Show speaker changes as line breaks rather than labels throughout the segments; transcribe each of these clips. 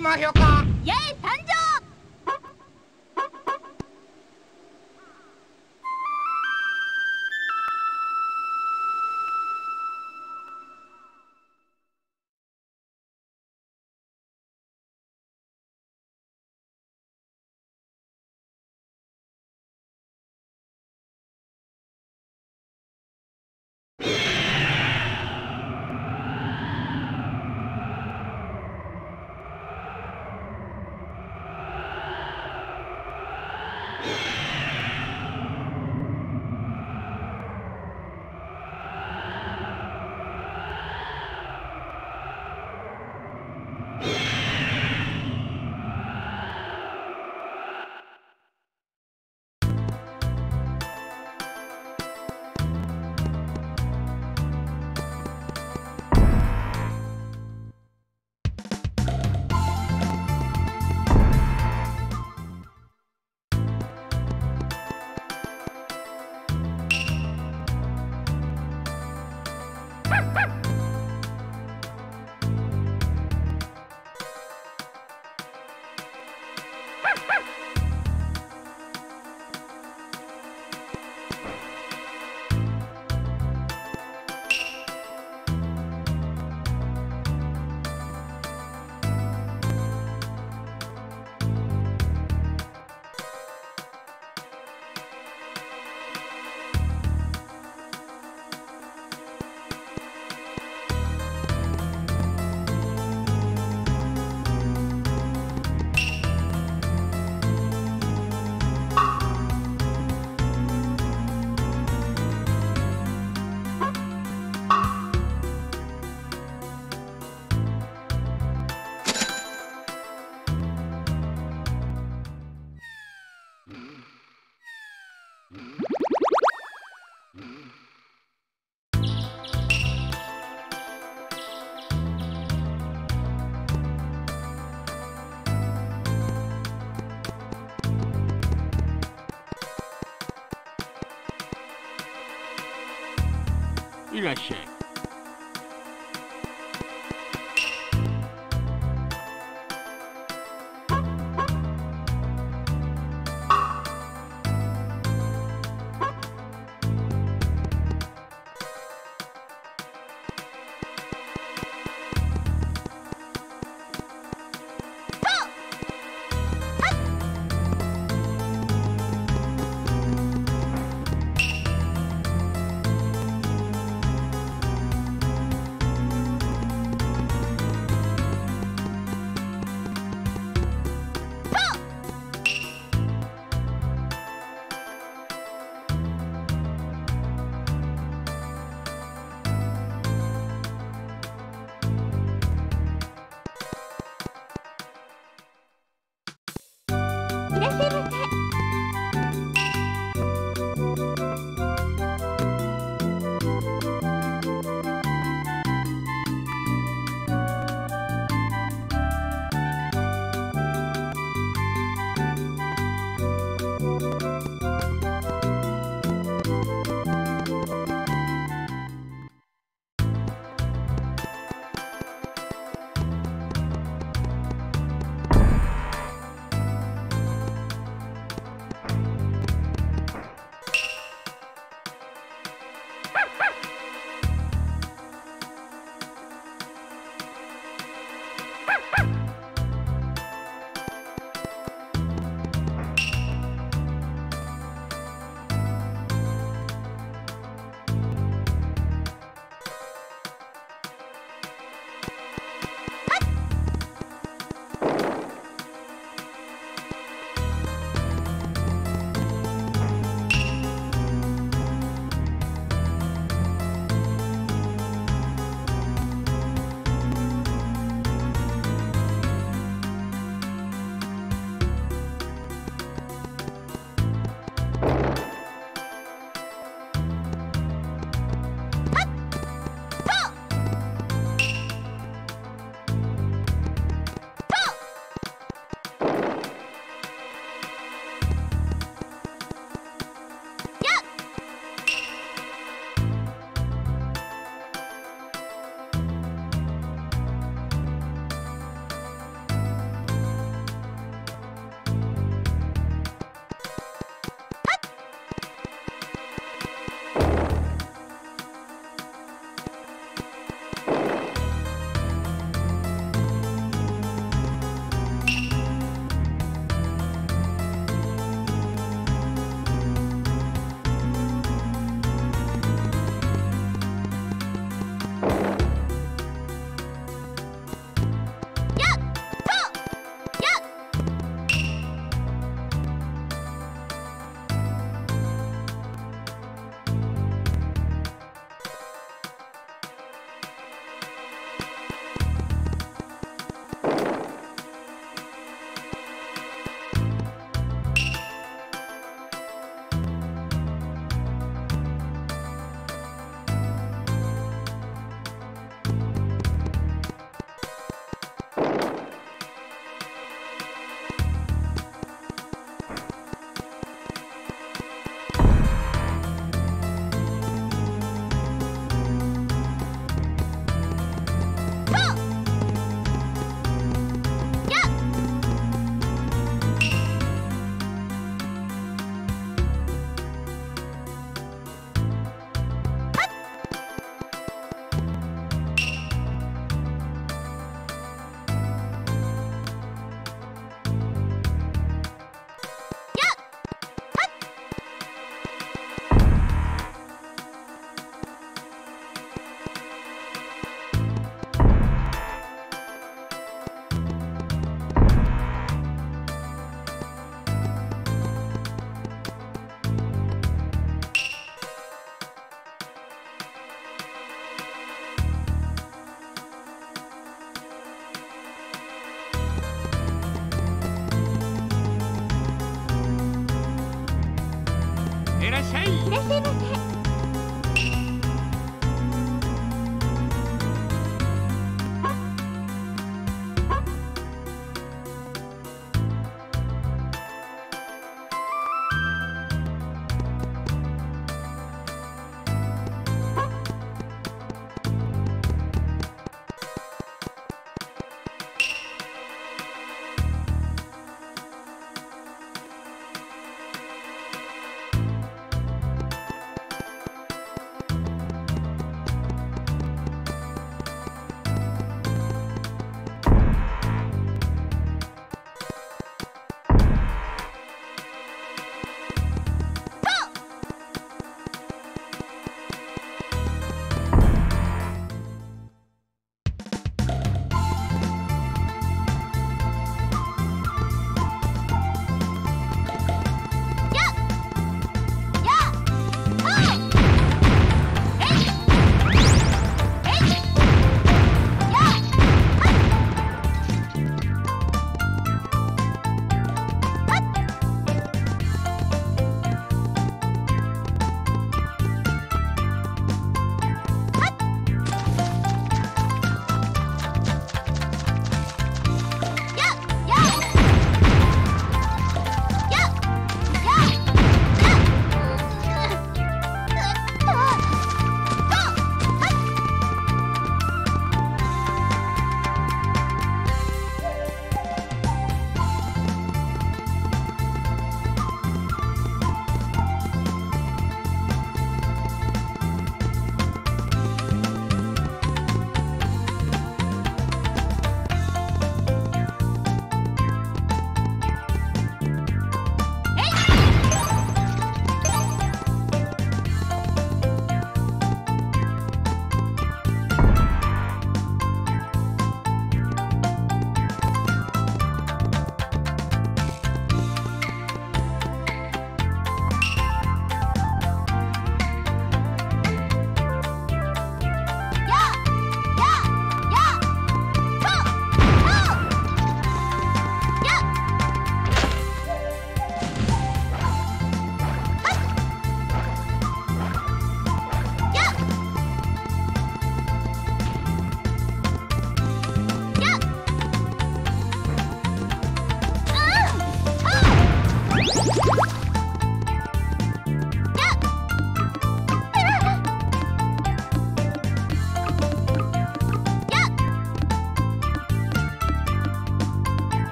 まひょか。
イエイ参上
いらっしゃい。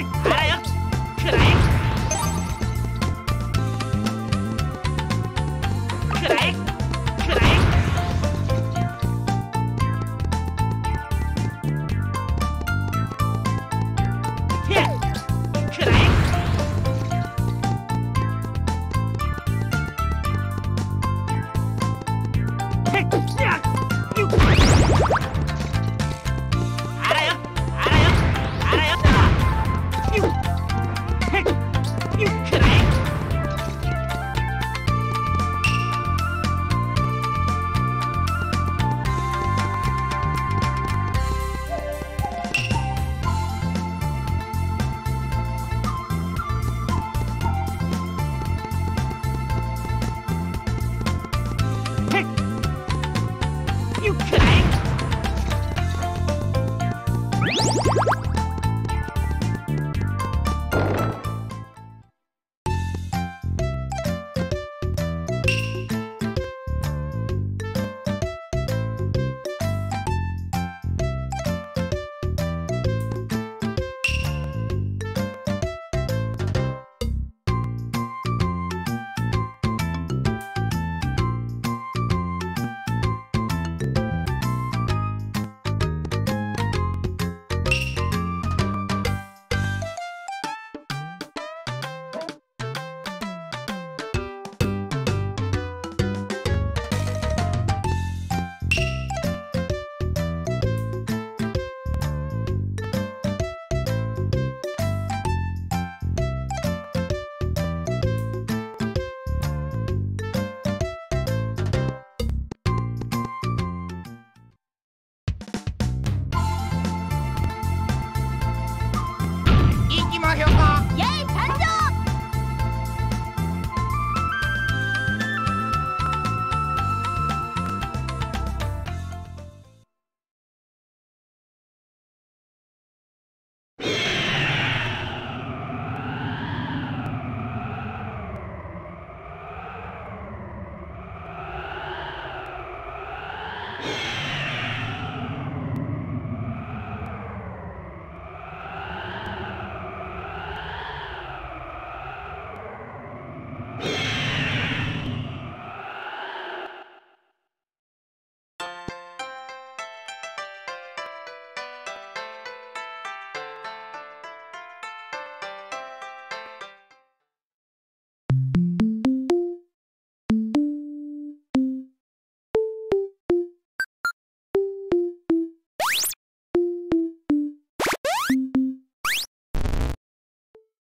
ん?